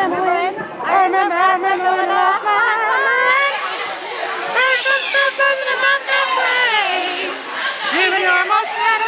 remember when, I remember, I remember when I lost my mind. There's some so buzzing about that place. Even your most glad